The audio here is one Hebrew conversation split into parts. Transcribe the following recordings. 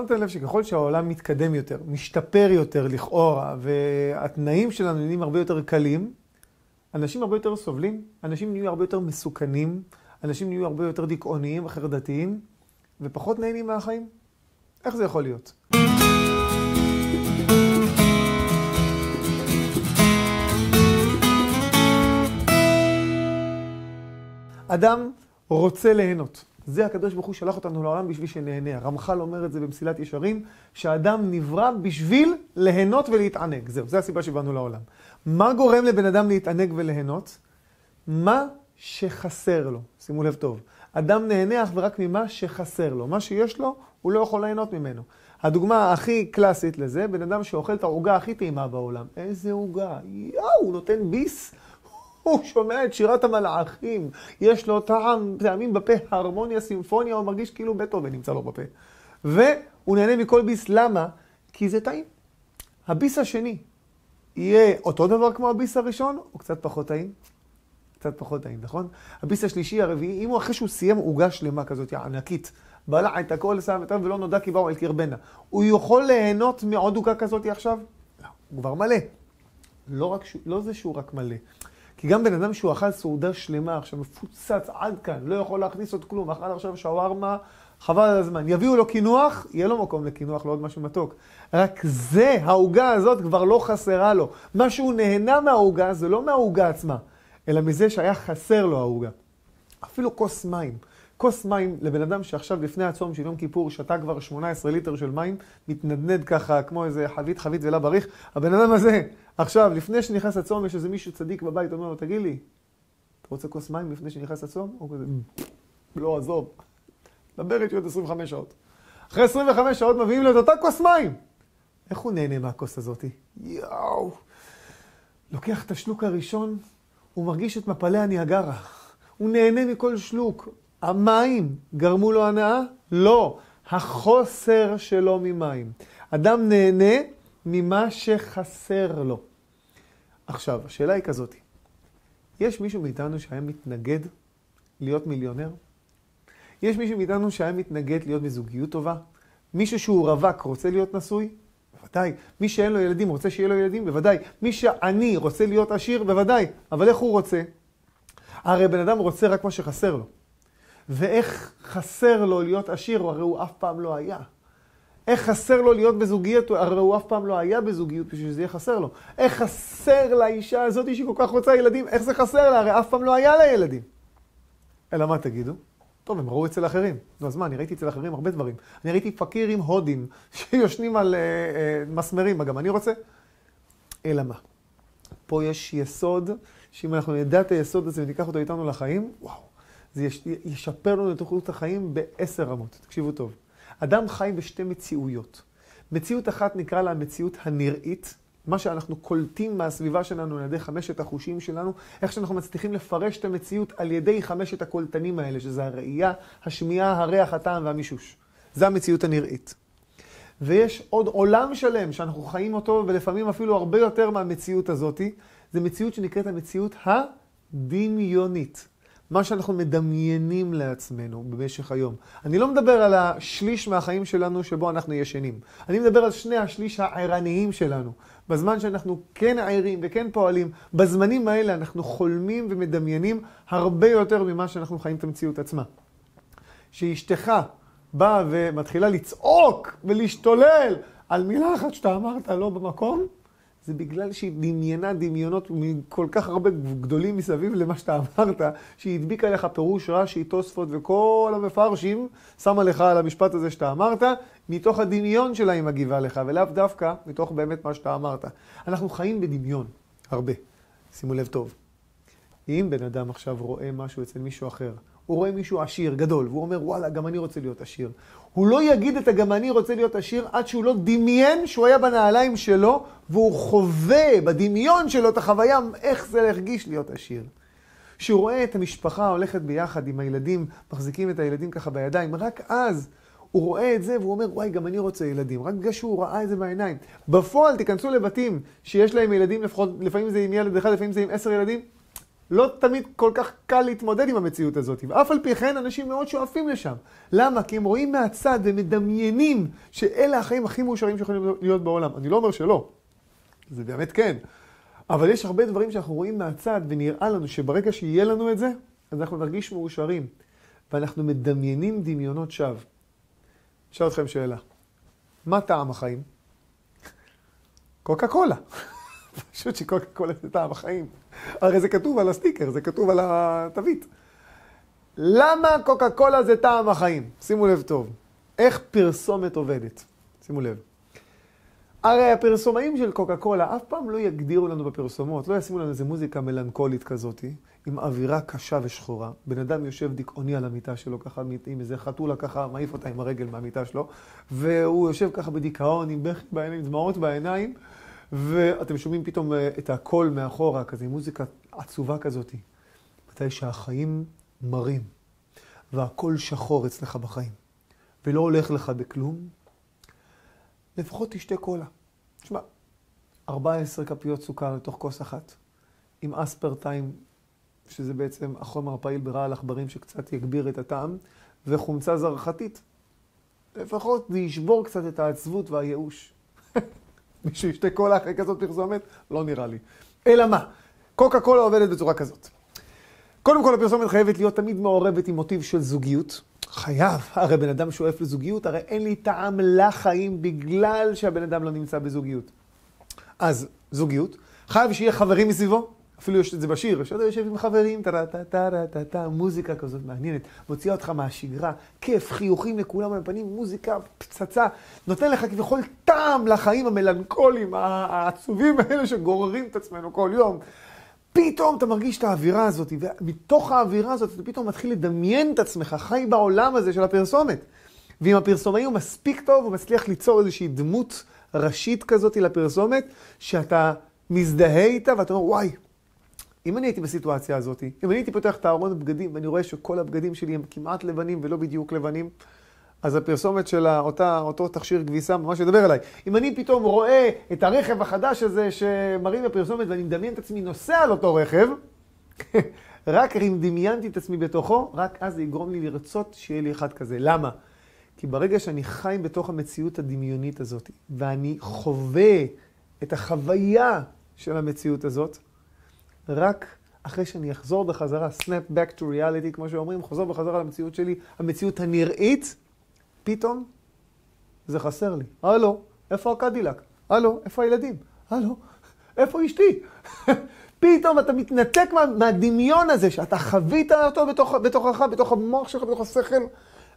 שמתם לב שככל שהעולם מתקדם יותר, משתפר יותר לכאורה, והתנאים שלנו נהיים הרבה יותר קלים, אנשים הרבה יותר סובלים, אנשים נהיו הרבה יותר מסוכנים, אנשים נהיו הרבה יותר דיכאוניים וחרדתיים, ופחות נהנים מהחיים. איך זה יכול להיות? אדם רוצה ליהנות. זה הקדוש ברוך הוא שלח אותנו לעולם בשביל שנהנה. הרמח"ל אומר את זה במסילת ישרים, שהאדם נברא בשביל ליהנות ולהתענג. זהו, זו הסיבה שבאנו לעולם. מה גורם לבן אדם להתענג וליהנות? מה שחסר לו. שימו לב טוב. אדם נהנה אך ורק ממה שחסר לו. מה שיש לו, הוא לא יכול ליהנות ממנו. הדוגמה הכי קלאסית לזה, בן אדם שאוכל את העוגה הכי טעימה בעולם. איזה עוגה? יואו, הוא נותן ביס הוא שומע את שירת המלאכים, יש לו טעם, טעמים בפה, הרמוניה, סימפוניה, הוא מרגיש כאילו בטהובן נמצא לו בפה. והוא נהנה מכל ביס, למה? כי זה טעים. הביס השני יהיה אותו דבר כמו הביס הראשון, או קצת פחות טעים? קצת פחות טעים, נכון? הביס השלישי, הרביעי, אם הוא אחרי שהוא סיים עוגה שלמה כזאת, ענקית, בלע את הכל, שם את ולא נודע כי באו אל קרבנה, הוא יכול ליהנות מעוד עוגה כזאת עכשיו? לא, הוא כבר מלא. לא, רק, לא זה שהוא רק מלא. כי גם בן אדם שהוא אכל סעודה שלמה, עכשיו מפוצץ עד כאן, לא יכול להכניס עוד כלום, אכל עכשיו שווארמה, חבל על הזמן. יביאו לו קינוח, יהיה לו מקום לקינוח, לעוד משהו מתוק. רק זה, העוגה הזאת כבר לא חסרה לו. מה שהוא נהנה מהעוגה זה לא מהעוגה עצמה, אלא מזה שהיה חסר לו העוגה. אפילו כוס מים. כוס מים לבן אדם שעכשיו לפני הצום של יום כיפור שתה כבר 18 ליטר של מים, מתנדנד ככה כמו איזה חבית חבית ולא בריך. הבן אדם הזה, עכשיו, לפני שנכנס הצום, יש איזה מישהו צדיק בבית, אומר לו, תגיד לי, אתה רוצה כוס מים לפני שנכנס הצום? הוא כזה, לא, עזוב, דבר איתי עוד 25 שעות. אחרי 25 שעות מביאים לו את אותה כוס מים. איך הוא נהנה מהכוס הזאתי? יואו. לוקח את השלוק הראשון, הוא מרגיש את מפלי הניאגרה. הוא נהנה מכל שלוק. המים גרמו לו הנאה? לא. החוסר שלו ממים. אדם נהנה ממה שחסר לו. עכשיו, השאלה היא כזאת, יש מישהו מאיתנו שהיה מתנגד להיות מיליונר? יש מישהו מאיתנו שהיה מתנגד להיות בזוגיות טובה? מישהו שהוא רווק רוצה להיות נשוי? בוודאי. מי שאין לו ילדים רוצה שיהיה לו ילדים? בוודאי. מי שעני רוצה להיות עשיר? בוודאי. אבל איך הוא רוצה? הרי בן אדם רוצה רק מה שחסר לו. ואיך חסר לו להיות עשיר? הרי הוא אף פעם לא היה. איך חסר לו להיות בזוגיות, הרי הוא אף פעם לא היה בזוגיות בשביל שזה יהיה חסר לו. איך חסר לאישה הזאת שהיא כל כך רוצה ילדים, איך זה חסר לה? הרי אף פעם לא היה לה ילדים. אלא מה תגידו? טוב, הם ראו אצל אחרים. נו, אז מה, אני ראיתי אצל אחרים הרבה דברים. אני ראיתי פקירים הודים שיושנים על uh, uh, מסמרים, מה גם אני רוצה? אלא מה? פה יש יסוד, שאם אנחנו נדע את היסוד הזה וניקח אותו איתנו לחיים, וואו, זה יש, ישפר לנו את איכות החיים בעשר רמות. תקשיבו טוב. אדם חי בשתי מציאויות. מציאות אחת נקרא לה המציאות הנראית, מה שאנחנו קולטים מהסביבה שלנו על ידי חמשת החושים שלנו, איך שאנחנו מצליחים לפרש את המציאות על ידי חמשת הקולטנים האלה, שזה הראייה, השמיעה, הריח, הטעם והמישוש. זה המציאות הנראית. ויש עוד עולם שלם שאנחנו חיים אותו, ולפעמים אפילו הרבה יותר מהמציאות הזאתי, זה מציאות שנקראת המציאות הדמיונית. מה שאנחנו מדמיינים לעצמנו במשך היום. אני לא מדבר על השליש מהחיים שלנו שבו אנחנו ישנים. אני מדבר על שני השליש הערניים שלנו. בזמן שאנחנו כן ערים וכן פועלים, בזמנים האלה אנחנו חולמים ומדמיינים הרבה יותר ממה שאנחנו חיים את המציאות עצמה. שאשתך באה ומתחילה לצעוק ולהשתולל על מילה אחת שאתה אמרת לא במקום, זה בגלל שהיא דמיינה דמיונות מכל כך הרבה גדולים מסביב למה שאתה אמרת, שהיא הדביקה לך פירוש רש"י, תוספות וכל המפרשים, שמה לך על המשפט הזה שאתה אמרת, מתוך הדמיון שלה היא מגיבה לך, ולאו דווקא מתוך באמת מה שאתה אמרת. אנחנו חיים בדמיון, הרבה. שימו לב טוב. אם בן אדם עכשיו רואה משהו אצל מישהו אחר, הוא רואה מישהו עשיר, גדול, והוא אומר, וואלה, גם אני רוצה להיות עשיר. הוא לא יגיד את הגם אני רוצה להיות עשיר עד שהוא לא דמיין שהוא היה בנעליים שלו, והוא חווה בדמיון שלו את החוויה איך זה להרגיש להיות עשיר. כשהוא רואה את המשפחה הולכת ביחד עם הילדים, מחזיקים את הילדים ככה בידיים, רק אז הוא רואה את זה והוא אומר, וואי, גם אני רוצה ילדים. רק בגלל שהוא ראה את זה בעיניים. בפועל, תיכנסו לבתים שיש להם ילדים, לפחות, לפעמים זה עם ילד אחד, לפעמים זה עם עשר ילדים, לא תמיד כל כך קל להתמודד עם המציאות הזאת, ואף על פי כן אנשים מאוד שואפים לשם. למה? כי הם רואים מהצד ומדמיינים שאלה החיים הכי מאושרים שיכולים להיות בעולם. אני לא אומר שלא, זה באמת כן. אבל יש הרבה דברים שאנחנו רואים מהצד, ונראה לנו שברגע שיהיה לנו את זה, אז אנחנו נרגיש מאושרים. ואנחנו מדמיינים דמיונות שווא. אשאל אתכם שאלה. מה טעם החיים? קוקה קולה. פשוט שקוקה קולה זה טעם החיים. הרי זה כתוב על הסטיקר, זה כתוב על התווית. למה קוקה קולה זה טעם החיים? שימו לב טוב. איך פרסומת עובדת? שימו לב. הרי הפרסומאים של קוקה קולה אף פעם לא יגדירו לנו בפרסומות, לא ישימו לנו איזה מוזיקה מלנכולית כזאת, עם אווירה קשה ושחורה. בן אדם יושב דיכאוני על המיטה שלו, ככה עם איזה חתולה ככה, מעיף אותה עם הרגל מהמיטה שלו, והוא יושב ככה בדיכאון, עם בכי בעיניים, דמעות בעיניים, ואתם שומעים פתאום אה, את הקול מאחורה, כזה מוזיקה עצובה כזאת. מתי שהחיים מרים, והקול שחור אצלך בחיים, ולא הולך לך בכלום, לפחות תשתה קולה. תשמע, 14 כפיות סוכר לתוך כוס אחת, עם אספרטיים, שזה בעצם החומר הפעיל ברעל עכברים שקצת יגביר את הטעם, וחומצה זרחתית. לפחות זה ישבור קצת את העצבות והייאוש. מישהו ישתה קולה אחרי כזאת פרסומת? לא נראה לי. אלא מה? קוקה קולה עובדת בצורה כזאת. קודם כל, הפרסומת חייבת להיות תמיד מעורבת עם מוטיב של זוגיות. חייב. הרי בן אדם שואף לזוגיות, הרי אין לי טעם לחיים בגלל שהבן אדם לא נמצא בזוגיות. אז זוגיות, חייב שיהיה חברים מסביבו, אפילו יש את זה בשיר, שאתה יושב עם חברים, טה-טה-טה-טה-טה, מוזיקה כזאת מעניינת, מוציאה אותך מהשגרה, כיף, חיוכים לכולם על הפנים, מוזיקה, פצצה, נותן לך כביכול טעם לחיים המלנכוליים, העצובים האלה שגוררים את עצמנו כל יום. פתאום אתה מרגיש את האווירה הזאת, ומתוך האווירה הזאת אתה פתאום מתחיל לדמיין את עצמך, חי בעולם הזה של הפרסומת. ואם הפרסומאי הוא מספיק טוב, הוא מצליח ליצור איזושהי דמות ראשית כזאת לפרסומת, שאתה מזדהה איתה ואתה אומר, וואי, אם אני הייתי בסיטואציה הזאת, אם אני הייתי פותח את הארון הבגדים ואני רואה שכל הבגדים שלי הם כמעט לבנים ולא בדיוק לבנים, אז הפרסומת של אותה, אותו תכשיר כביסה ממש ידבר אליי. אם אני פתאום רואה את הרכב החדש הזה שמראים בפרסומת ואני מדמיין את עצמי נוסע על אותו רכב, רק אם דמיינתי את עצמי בתוכו, רק אז זה יגרום לי לרצות שיהיה לי אחד כזה. למה? כי ברגע שאני חי בתוך המציאות הדמיונית הזאת, ואני חווה את החוויה של המציאות הזאת, רק אחרי שאני אחזור בחזרה, snap back to reality, כמו שאומרים, חוזר בחזרה למציאות שלי, המציאות הנראית, פתאום זה חסר לי. הלו, איפה הקדילק? הלו, איפה הילדים? הלו, איפה אשתי? פתאום אתה מתנתק מה, מהדמיון הזה שאתה חווית אותו בתוך, בתוכך, בתוך המוח שלך, בתוך השכל,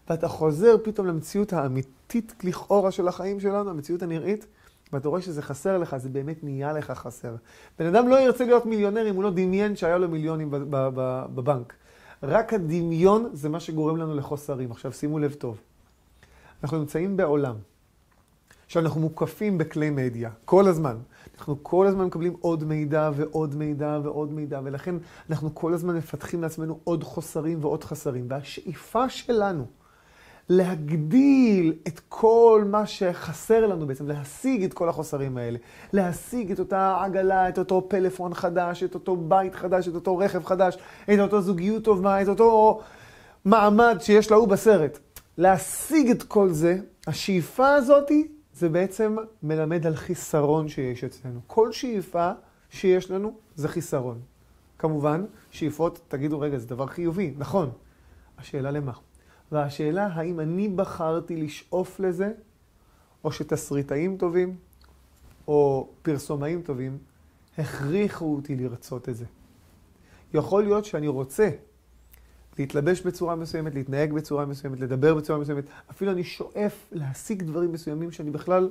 ואתה חוזר פתאום למציאות האמיתית לכאורה של החיים שלנו, המציאות הנראית, ואתה רואה שזה חסר לך, זה באמת נהיה לך חסר. בן אדם לא ירצה להיות מיליונר אם הוא לא דמיין שהיה לו מיליונים בבנק. רק הדמיון זה מה שגורם לנו לחוסרים. עכשיו שימו לב טוב. אנחנו נמצאים בעולם שאנחנו מוקפים בכלי מדיה, כל הזמן. אנחנו כל הזמן מקבלים עוד מידע ועוד מידע ועוד מידע, ולכן אנחנו כל הזמן מפתחים לעצמנו עוד חוסרים ועוד חסרים. והשאיפה שלנו להגדיל את כל מה שחסר לנו בעצם, להשיג את כל החוסרים האלה, להשיג את אותה עגלה, את אותו פלאפון חדש, את אותו בית חדש, את אותו רכב חדש, את אותו זוגיות טובה, את אותו מעמד שיש להוא בסרט. להשיג את כל זה, השאיפה הזאתי, זה בעצם מלמד על חיסרון שיש אצלנו. כל שאיפה שיש לנו זה חיסרון. כמובן, שאיפות, תגידו, רגע, זה דבר חיובי, נכון. השאלה למה? והשאלה האם אני בחרתי לשאוף לזה, או שתסריטאים טובים, או פרסומאים טובים, הכריחו אותי לרצות את זה. יכול להיות שאני רוצה להתלבש בצורה מסוימת, להתנהג בצורה מסוימת, לדבר בצורה מסוימת. אפילו אני שואף להשיג דברים מסוימים שאני בכלל,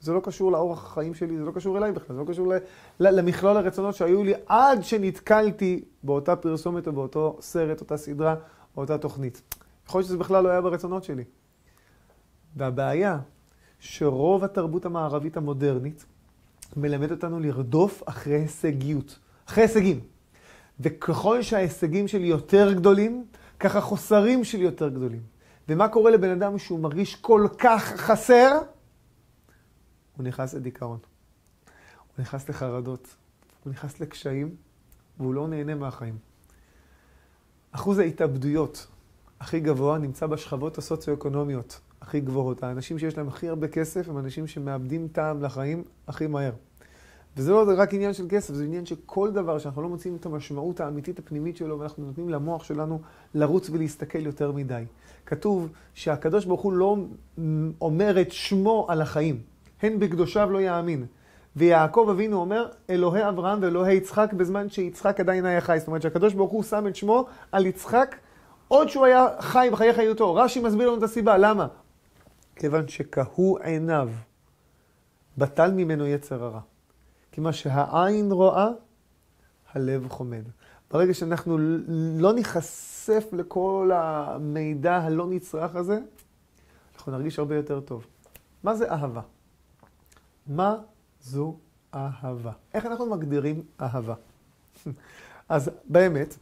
זה לא קשור לאורח החיים שלי, זה לא קשור אליי בכלל, זה לא קשור למכלול הרצונות שהיו לי עד שנתקלתי באותה פרסומת או באותו סרט, אותה סדרה או אותה תוכנית. יכול להיות שזה בכלל לא היה ברצונות שלי. והבעיה, שרוב התרבות המערבית המודרנית מלמד אותנו לרדוף אחרי הישגיות, אחרי הישגים. וככל שההישגים שלי יותר גדולים, ככה חוסרים שלי יותר גדולים. ומה קורה לבן אדם שהוא מרגיש כל כך חסר? הוא נכנס לדיכאון. הוא נכנס לחרדות, הוא נכנס לקשיים, והוא לא נהנה מהחיים. אחוז ההתאבדויות הכי גבוה נמצא בשכבות הסוציו-אקונומיות הכי גבוהות. האנשים שיש להם הכי הרבה כסף הם אנשים שמאבדים טעם לחיים הכי מהר. וזה לא רק עניין של כסף, זה עניין שכל דבר שאנחנו לא מוצאים את המשמעות האמיתית הפנימית שלו, ואנחנו נותנים למוח שלנו לרוץ ולהסתכל יותר מדי. כתוב שהקדוש ברוך הוא לא אומר את שמו על החיים. הן בקדושיו לא יאמין. ויעקב אבינו אומר, אלוהי אברהם ואלוהי יצחק, בזמן שיצחק עדיין היה חי. זאת אומרת שהקדוש ברוך הוא שם את שמו על יצחק עוד שהוא היה חי בחיי חיותו. רש"י מסביר לנו את הסיבה, למה? כיוון שכהו עיניו, בטל ממנו יצר הרע. כי מה שהעין רואה, הלב חומד. ברגע שאנחנו לא ניחשף לכל המידע הלא נצרך הזה, אנחנו נרגיש הרבה יותר טוב. מה זה אהבה? מה זו אהבה? איך אנחנו מגדירים אהבה? אז באמת,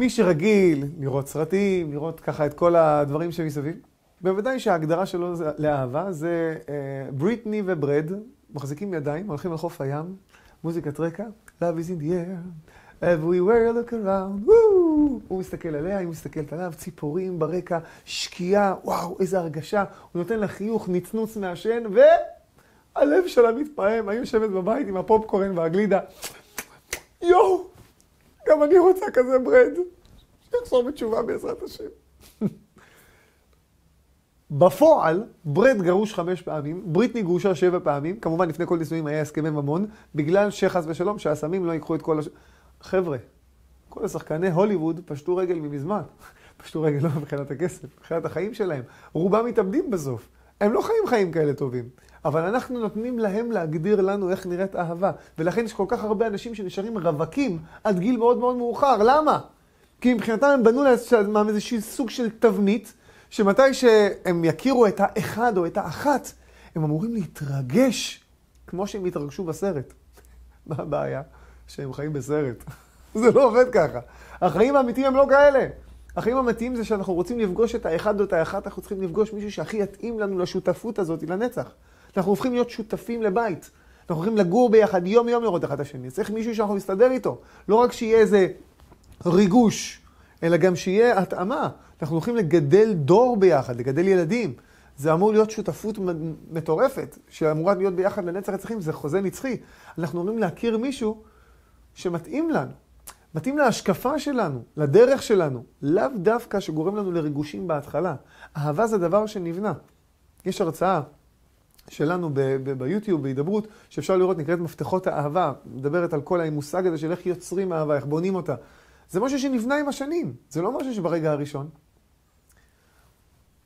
מי שרגיל לראות סרטים, לראות ככה את כל הדברים שמסביב, בוודאי שההגדרה שלו לאהבה זה אה, בריטני וברד, מחזיקים ידיים, הולכים לחוף הים, מוזיקת רקע, Love is in the air, everywhere look around, וואו! הוא מסתכל עליה, היא מסתכלת עליו, ציפורים ברקע, שקיעה, וואו, איזה הרגשה, הוא נותן לה חיוך, נצנוץ מעשן, והלב שלה מתפעם, היא יושבת בבית עם הפופקורן והגלידה, יואו, גם אני רוצה כזה ברד, שיחזור בתשובה בעזרת השם. בפועל, ברד גרוש חמש פעמים, בריטני גרושה שבע פעמים, כמובן לפני כל נישואים היה הסכמי ממון, בגלל שחס ושלום שהסמים לא ייקחו את כל הש... חבר'ה, כל השחקני הוליווד פשטו רגל ממזמן. פשטו רגל לא מבחינת הכסף, מבחינת החיים שלהם. רובם מתאבדים בסוף. הם לא חיים חיים כאלה טובים. אבל אנחנו נותנים להם להגדיר לנו איך נראית אהבה. ולכן יש כל כך הרבה אנשים שנשארים רווקים עד גיל מאוד מאוד מאוחר. למה? כי מבחינתם הם בנו לעצמם איזשהו סוג של תבנית שמתי שהם יכירו את האחד או את האחת, הם אמורים להתרגש כמו שהם התרגשו בסרט. מה הבעיה? שהם חיים בסרט. זה לא עובד ככה. החיים האמיתיים הם לא כאלה. החיים האמיתיים זה שאנחנו רוצים לפגוש את האחד או את האחת, אנחנו צריכים לפגוש מישהו שהכי יתאים לנו לשותפות הזאת, לנצח. אנחנו הופכים להיות שותפים לבית. אנחנו הולכים לגור ביחד יום-יום לראות אחד את השני. צריך מישהו שאנחנו נסתדר איתו. לא רק שיהיה איזה ריגוש, אלא גם שיהיה התאמה. אנחנו הולכים לגדל דור ביחד, לגדל ילדים. זה אמור להיות שותפות מטורפת, שאמורה להיות ביחד לנצח נצחים, זה חוזה נצחי. אנחנו אמורים להכיר מישהו שמתאים לנו, מתאים להשקפה שלנו, לדרך שלנו, לאו דווקא שגורם לנו לריגושים בהתחלה. אהבה זה דבר שנבנה. יש הרצאה שלנו ביוטיוב, בהידברות, שאפשר לראות, נקראת מפתחות האהבה, מדברת על כל המושג הזה של איך יוצרים אהבה, איך בונים אותה. זה משהו שנבנה עם השנים, זה לא משהו שברגע הראשון.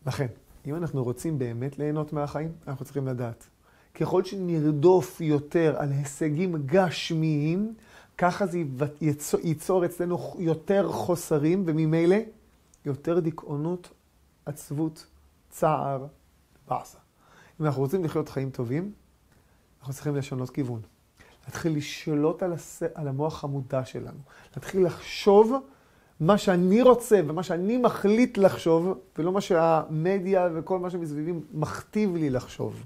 לכן, אם אנחנו רוצים באמת ליהנות מהחיים, אנחנו צריכים לדעת. ככל שנרדוף יותר על הישגים גשמיים, ככה זה ייצור, אצלנו יותר חוסרים, וממילא יותר דיכאונות, עצבות, צער, באסה. אם אנחנו רוצים לחיות חיים טובים, אנחנו צריכים לשנות כיוון. להתחיל לשלוט על, הס... על המוח המודע שלנו. להתחיל לחשוב מה שאני רוצה ומה שאני מחליט לחשוב, ולא מה שהמדיה וכל מה שמסביבי מכתיב לי לחשוב.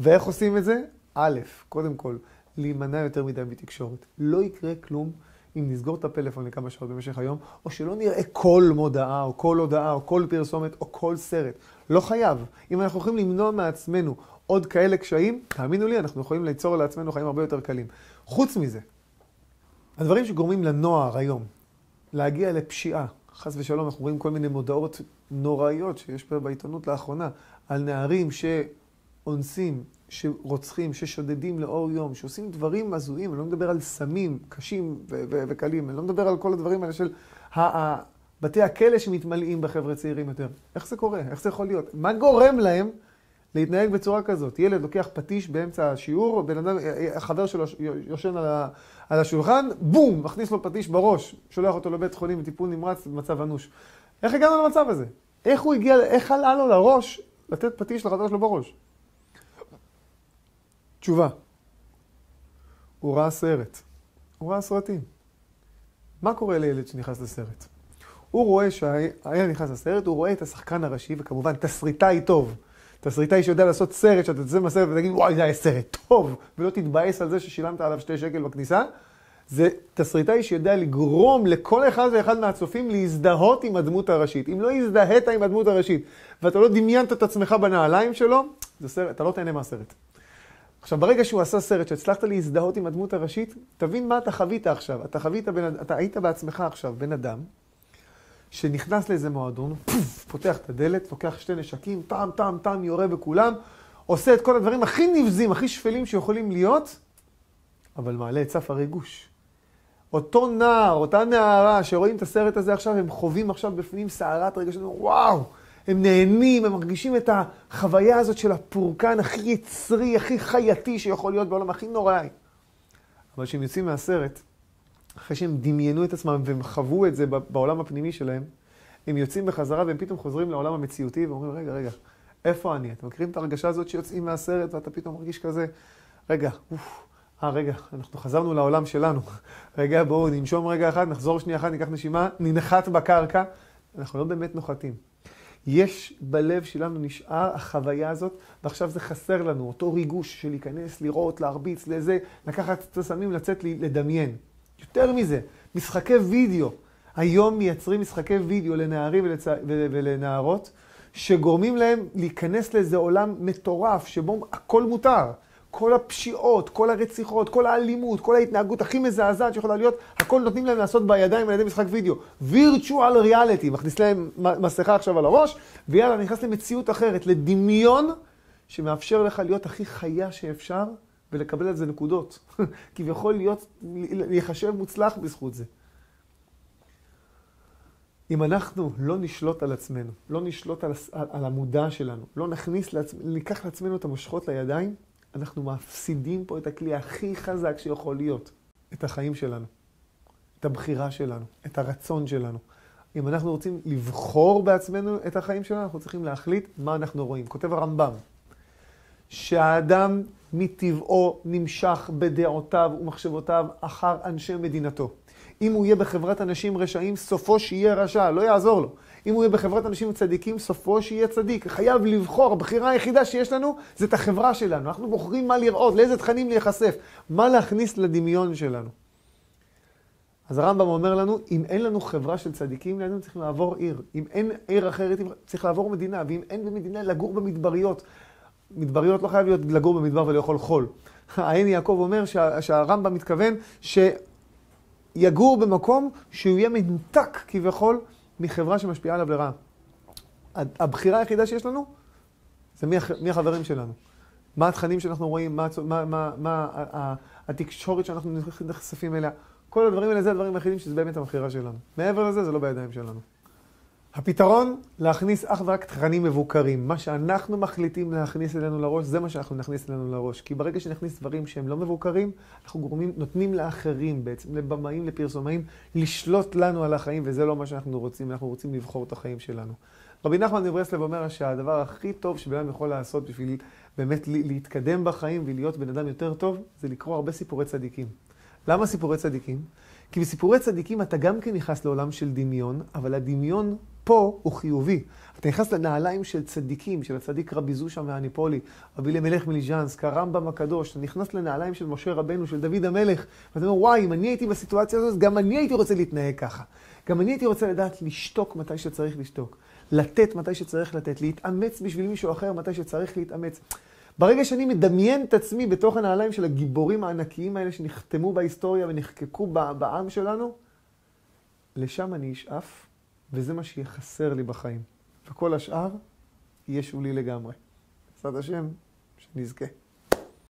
ואיך עושים את זה? א', קודם כל, להימנע יותר מדי מתקשורת. לא יקרה כלום אם נסגור את הפלאפון לכמה שעות במשך היום, או שלא נראה כל מודעה, או כל הודעה, או כל פרסומת, או כל סרט. לא חייב. אם אנחנו יכולים למנוע מעצמנו עוד כאלה קשיים, תאמינו לי, אנחנו יכולים ליצור לעצמנו חיים הרבה יותר קלים. חוץ מזה, הדברים שגורמים לנוער היום להגיע לפשיעה, חס ושלום, אנחנו רואים כל מיני מודעות נוראיות שיש בעיתונות לאחרונה, על נערים שאונסים, שרוצחים, ששודדים לאור יום, שעושים דברים הזויים, אני לא מדבר על סמים קשים וקלים, אני לא מדבר על כל הדברים האלה של בתי הכלא שמתמלאים בחבר'ה צעירים יותר. איך זה קורה? איך זה יכול להיות? מה גורם להם להתנהג בצורה כזאת? ילד לוקח פטיש באמצע השיעור, בן אדם, החבר שלו יושן על, על השולחן, בום, מכניס לו פטיש בראש, שולח אותו לבית חולים בטיפול נמרץ במצב אנוש. איך הגענו למצב הזה? איך הוא הגיע, איך עלה לו לראש לתת פטיש לחבר שלו בראש? תשובה, הוא ראה סרט, הוא ראה סרטים. מה קורה לילד שנכנס לסרט? הוא רואה שהיה נכנס לסרט, הוא רואה את השחקן הראשי, וכמובן תסריטאי טוב. תסריטאי שיודע לעשות סרט, שאתה תצא מהסרט ותגיד, וואי, זה היה סרט טוב, ולא תתבאס על זה ששילמת עליו שתי שקל בכניסה. זה תסריטאי שיודע לגרום לכל אחד ואחד מהצופים להזדהות עם הדמות הראשית. אם לא הזדהית עם הדמות הראשית, ואתה לא דמיינת את עצמך בנעליים שלו, זה סרט, אתה לא תהנה מהסרט. עכשיו, ברגע שהוא עשה סרט שהצלחת להזדהות עם הדמות הראשית, תבין מה אתה חווית עכשיו. אתה חווית, בין, אתה היית בעצמך עכשיו בן אדם, שנכנס לאיזה מועדון, פוף, פותח את הדלת, לוקח שתי נשקים, טעם, טעם, טעם, יורה בכולם, עושה את כל הדברים הכי נבזים, הכי שפלים שיכולים להיות, אבל מעלה את סף הריגוש. אותו נער, אותה נערה שרואים את הסרט הזה עכשיו, הם חווים עכשיו בפנים סערת רגע וואו, הם נהנים, הם מרגישים את החוויה הזאת של הפורקן הכי יצרי, הכי חייתי שיכול להיות בעולם, הכי נוראי. אבל כשהם יוצאים מהסרט, אחרי שהם דמיינו את עצמם והם חוו את זה בעולם הפנימי שלהם, הם יוצאים בחזרה והם פתאום חוזרים לעולם המציאותי ואומרים, רגע, רגע, איפה אני? אתם מכירים את ההרגשה הזאת שיוצאים מהסרט ואתה פתאום מרגיש כזה, רגע, אוף, אה, רגע, אנחנו חזרנו לעולם שלנו. רגע, בואו ננשום רגע אחד, נחזור שנייה אחת, ניקח נשימה, ננחת בקרקע. אנחנו לא באמת נוחתים. יש בלב שלנו נשאר החוויה הזאת, ועכשיו זה חסר לנו, אותו ריגוש של להיכנס, לראות, להרביץ, לזה, לקחת את הסמים, לצאת לדמיין. יותר מזה, משחקי וידאו. היום מייצרים משחקי וידאו לנערים ולצ... ולנערות, שגורמים להם להיכנס לאיזה עולם מטורף, שבו הכל מותר. כל הפשיעות, כל הרציחות, כל האלימות, כל ההתנהגות הכי מזעזעת שיכולה להיות, הכל נותנים להם לעשות בידיים על ידי משחק וידאו. וירטואל ריאליטי, מכניס להם מסכה עכשיו על הראש, ויאללה, נכנס למציאות אחרת, לדמיון שמאפשר לך להיות הכי חיה שאפשר ולקבל על זה נקודות. כביכול להיות, להיחשב מוצלח בזכות זה. אם אנחנו לא נשלוט על עצמנו, לא נשלוט על, על המודע שלנו, לא נכניס לעצמנו, ניקח לעצמנו את המושכות לידיים, אנחנו מפסידים פה את הכלי הכי חזק שיכול להיות, את החיים שלנו, את הבחירה שלנו, את הרצון שלנו. אם אנחנו רוצים לבחור בעצמנו את החיים שלנו, אנחנו צריכים להחליט מה אנחנו רואים. כותב הרמב"ם, שהאדם מטבעו נמשך בדעותיו ומחשבותיו אחר אנשי מדינתו. אם הוא יהיה בחברת אנשים רשעים, סופו שיהיה רשע, לא יעזור לו. אם הוא יהיה בחברת אנשים צדיקים, סופו שיהיה צדיק. חייב לבחור, הבחירה היחידה שיש לנו זה את החברה שלנו. אנחנו בוחרים מה לראות, לאיזה תכנים להיחשף, מה להכניס לדמיון שלנו. אז הרמב"ם אומר לנו, אם אין לנו חברה של צדיקים, אנחנו צריכים לעבור עיר. אם אין עיר אחרת, צריך לעבור מדינה, ואם אין במדינה, לגור במדבריות. מדבריות לא חייב להיות לגור במדבר ולאכול חול. העין יעקב אומר שה, שהרמב"ם מתכוון שיגור במקום שהוא יהיה מנותק כביכול מחברה שמשפיעה עליו לרעה. הבחירה היחידה שיש לנו זה מי, מי החברים שלנו. מה התכנים שאנחנו רואים, מה, מה, מה, מה התקשורת שאנחנו נחשפים אליה. כל הדברים האלה זה הדברים היחידים שזה באמת הבחירה שלנו. מעבר לזה, זה לא בידיים שלנו. הפתרון, להכניס אך ורק תכנים מבוקרים. מה שאנחנו מחליטים להכניס אלינו לראש, זה מה שאנחנו נכניס אלינו לראש. כי ברגע שנכניס דברים שהם לא מבוקרים, אנחנו גורמים, נותנים לאחרים, בעצם לבמאים, לפרסומאים, לשלוט לנו על החיים, וזה לא מה שאנחנו רוצים, אנחנו רוצים לבחור את החיים שלנו. רבי נחמן מברסלב אומר שהדבר הכי טוב שבן אדם יכול לעשות בשביל באמת להתקדם בחיים ולהיות בן אדם יותר טוב, זה לקרוא הרבה סיפורי צדיקים. למה סיפורי צדיקים? כי בסיפורי צדיקים אתה גם כן נכנס לעולם של דמיון, אבל הדמיון פה הוא חיובי. אתה נכנס לנעליים של צדיקים, של הצדיק רבי זושה מהניפולי, רבי למלך מליז'נסק, הרמב"ם הקדוש, אתה נכנס לנעליים של משה רבנו, של דוד המלך, ואתה אומר, וואי, אם אני הייתי בסיטואציה הזאת, גם אני הייתי רוצה להתנהג ככה. גם אני הייתי רוצה לדעת לשתוק מתי שצריך לשתוק, לתת מתי שצריך לתת, להתאמץ בשביל מישהו אחר מתי שצריך להתאמץ. ברגע שאני מדמיין את עצמי בתוך הנעליים של הגיבורים הענקיים האלה שנחתמו בהיסטוריה ונחקקו בעם שלנו, לשם אני אשאף, וזה מה שיהיה חסר לי בחיים. וכל השאר יהיה שולי לגמרי. בעזרת השם, שנזכה.